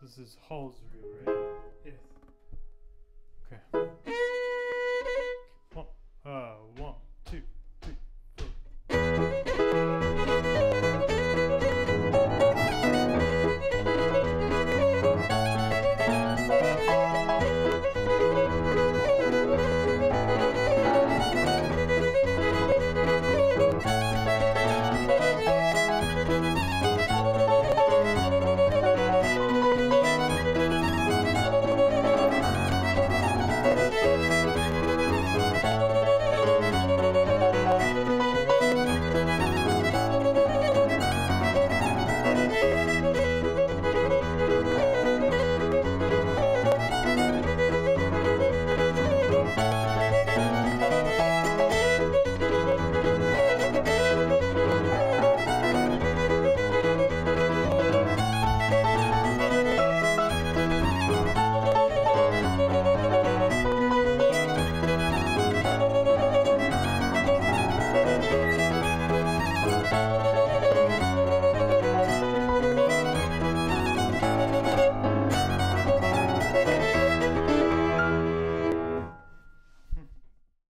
This is Hall's room, right? Yes.